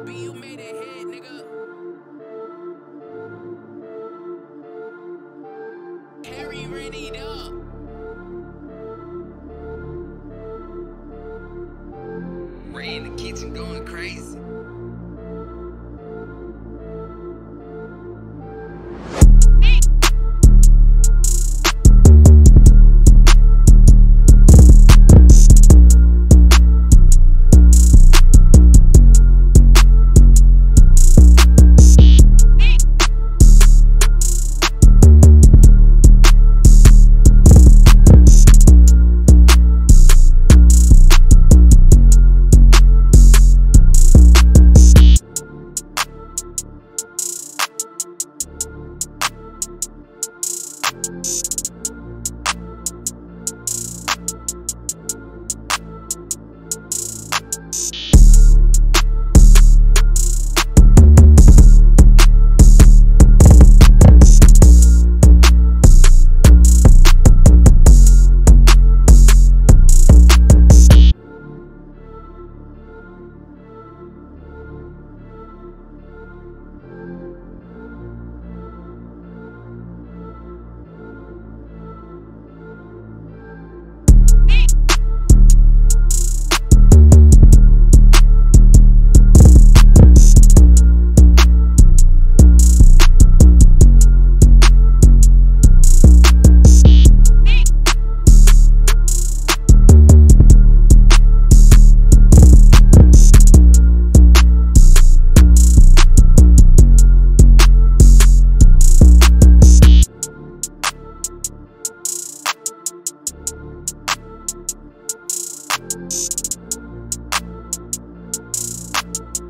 OB, you made it hit, nigga. Harry ready up. you Thank you.